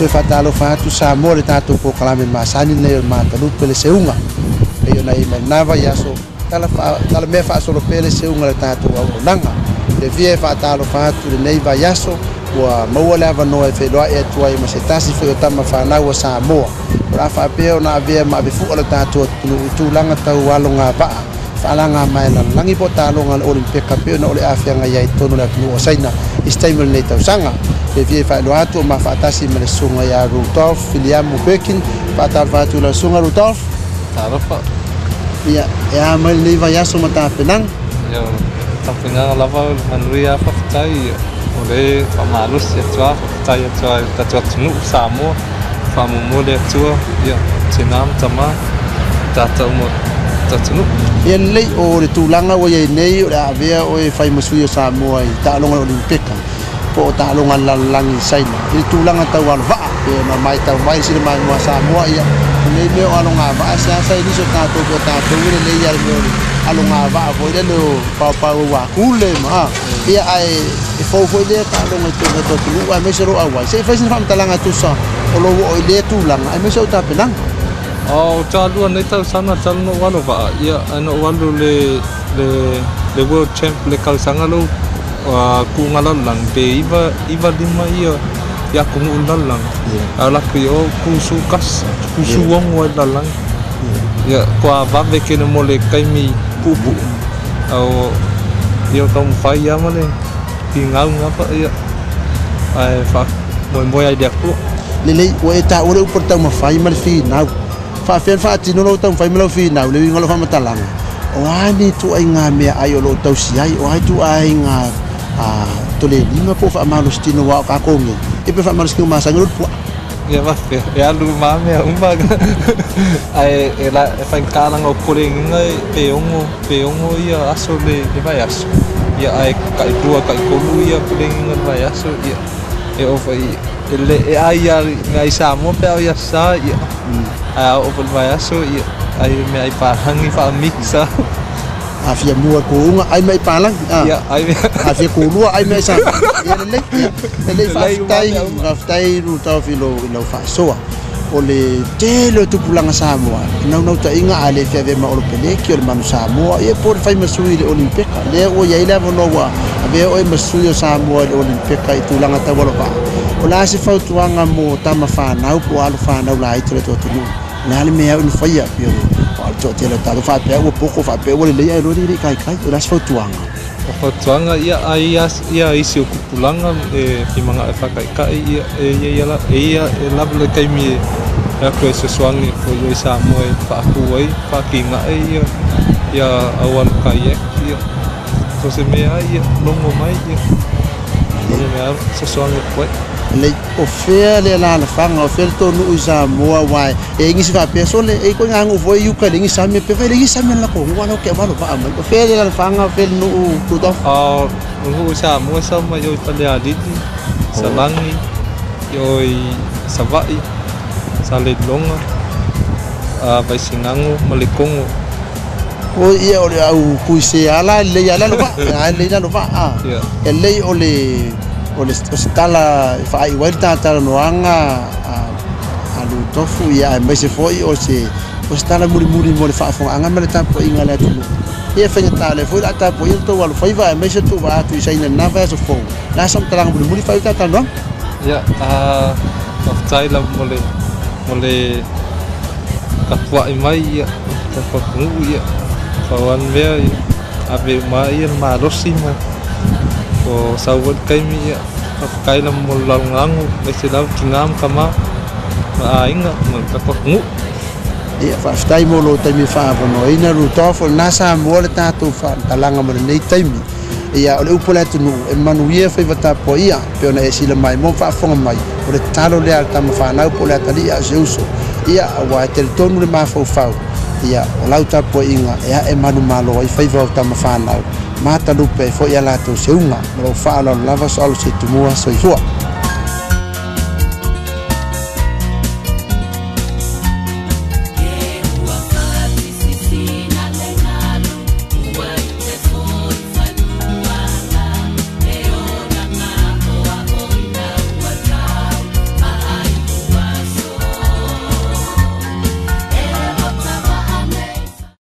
tatou e faatalofa atu sa mo le tatou pokalame masani lenei o le matalupu pe le seuga pei ona i manava ia so talamea faasolope le seuga le tatou aulonaga le via e faatalofa atu lenei vaiaso ua maua le avanoa e feiloaʻi e atu e ai ma se tasi foʻi o tama fanau a samoa o la faapea ona avea ma avefuʻa le tatou atutunuu itulaga taualogavaa faalagamae lalolagi po talogale olimpeka pe ona o le afeagaiai tonu le atunuu o saina isitaimi lenei tausaga fefie faailoa atu o mafaatasi ma le susuga iā rudolf filiamu pekin faatalofa atu i lausuga rudolf talofa ia e a mai lenei vaiaso ma tapenaga tapenaga lava manui a faafetai o le faamalusi atua faafetai atua tatua tunuu samoa faamomua le atua ia tinā matamā tatau ma tatunu ia lelei o le tulaga ua iai nei o le aavea oe faimasui o samoa i taaloga le olimpika po talungan lang lang inside ito lang ang tawan ba e mamai tawai sila mga masa mo ya le me alo nga ba sa sa ni so ta po ta to le le ya alo nga ba ko le lo pa wa kule ma iya ay fo ili le ta lo ngai to tulu ay may me awal a wa sinifam talang ato sa olo o le tu lang ai me so ta Oh, calu ane tahu sana calu walau pak, ya ane walau le le le world champ le kalsanga lu ku nga la lang pe iwa iwa lima ia ya ku ngu la lang ala ku yo ku su kas ku su wong wa la ya kwa va ve ke ne mole kai mi pu pu au yo tom fai ya male ki nga nga pa ya ai fa moi moi ai dek pu le le wa eta ore upor ta ma fai mal fi nau fa fen fa ti no lo tam fai mal fi nau le ngolo fa matalanga o tu ai nga me ai lo tau si ai o ai tu ai nga tole lima po fa malus tino wa ka kongi e eh, pe fa malus tino masa ngul po ya ma fe ya, ya lu ma me ya, umba ai e la e eh, fa kala ngo pole ngai pe ongo pe ongo ia aso le le vai aso ia ai ka dua ka kolu ia pole ngai vai aso ia e o fa le e ai ia ya, ngai sa mo pe ia sa ia hmm. a o pole ia ai me ai pa hangi fa mixa afia mua ko unga ai mai pala ah ya ai afia ko lua ai mai sa ele le ele fa stai fa stai ru ta filo lo fa soa ole telo tu pulanga sa mua na na ta inga ale fia ve ma ol pele ki ol manu sa mua e por fa ma sui le olimpika le o ya ile mo noa ave o ma sui sa mua le olimpika i tulanga ta wala pa ola se fa tuanga mo ta ma fa na u ko al fa na u la ai tele to tu na le me ya un fa ya pio to te le tato fa pe o poko fa pe o le ia lo ri kai kai ras fo tuanga o fo tuanga ia ai ia ia i si kupulanga e i manga e fa kai kai ia e ia ia la e ia e la le kai mi e ko e se suangi fo yo sa mo e fa ku ai fa ki nga e ia ia awan kai e ia to se me mai ia Ia, ia, ia, ia, ia, ia, ia, ia, nei o fea le la la fanga o fea le tonu i sa mua wai e ingi si fapea so le e koe ngangu foi yuka le ingi samia pe fai le ingi samia la ko ngua no ke malo pa amai o fea le la la fanga o fea le nuu kutof o ngu sa mua sama yoi pale aliti sa mangi yoi sa vai sa le longa a vai singangu malikongo o ia o le au kuisea ala le ia lalo va a le ia lo va a e lei o le o le o se tala wai noanga a lu tofu ya e maise fo'i o se o se tala murimuri mo le fa'afogaaga ma le tapuaʻiga le atulu ia faigatale foi la tapuaʻiga le tou alofaiva e maise tuva atu i sainanava e sofou la sa matalaga mulimuli fai o tātanoaga ia afatai la mo le imai le tapuaʻi mai ia tapuaku'u ia fauanu ko sa wad kay mi ka kaila mo lang lang may sila tingam kama maaing na magkakot ngu Ia fa'afitai mo lo taimi fa'afo no Ina ru tofo nasa mo le tatu fa'atalanga mo le nei taimi Ia ole upole atu nu e manu ia fai vatapua ia Peo na esila mai mo fa'afonga mai Ole talo le ala tamo fa'anau po le atali ia se uso Ia awa e tele tonu le mafau fa'u ia o lau tapu inga e ae manu malo i fai vau tama whanau. Mata lupe fo e ia lato se unga, mero whaalan lava sa alu se tumua so i hua.